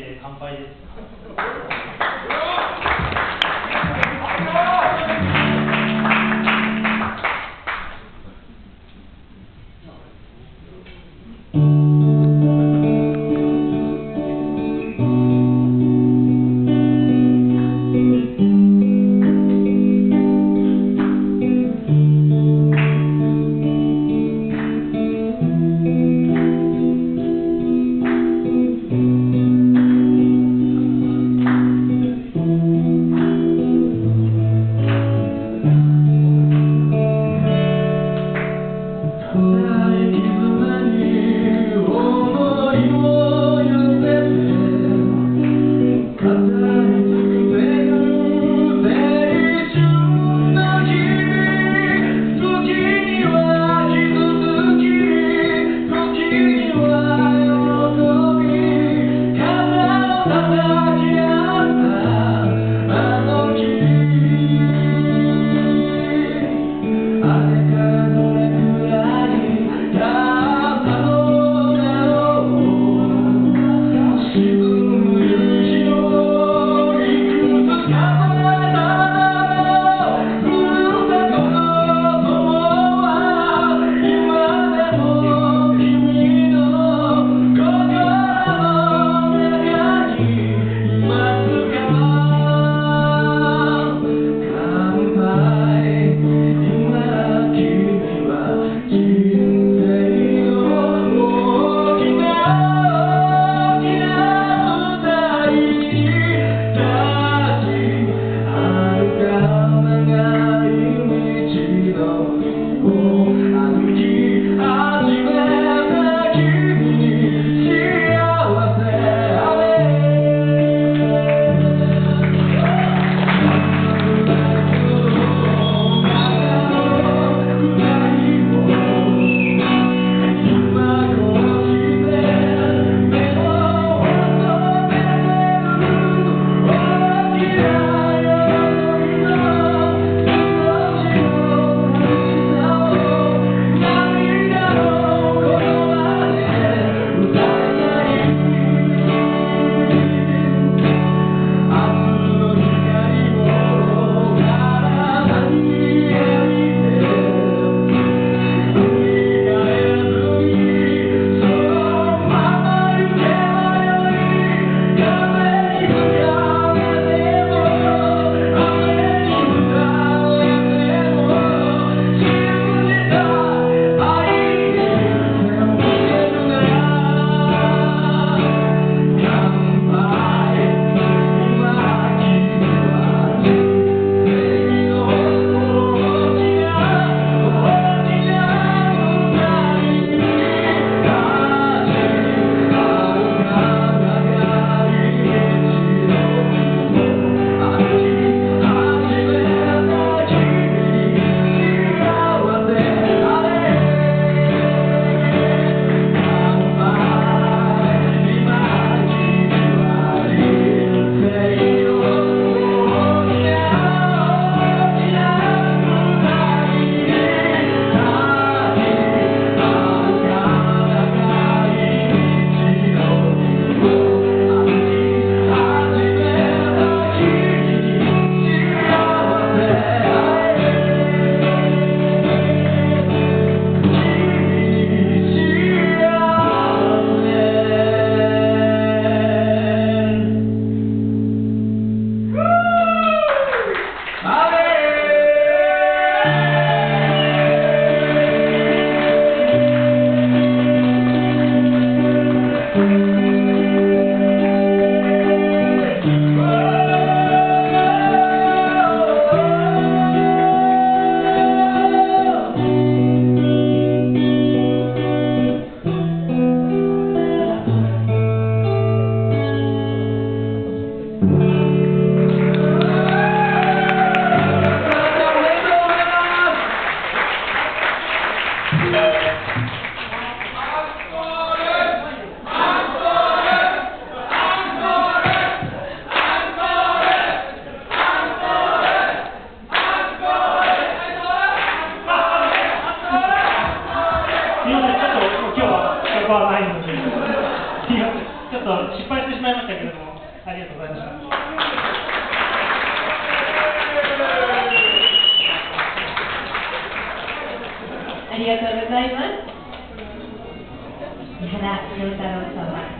えー乾杯です。はないのにちょっと失敗してしまいましたけれども、ありがとうございました。ありがとうございます。三原洋太郎様。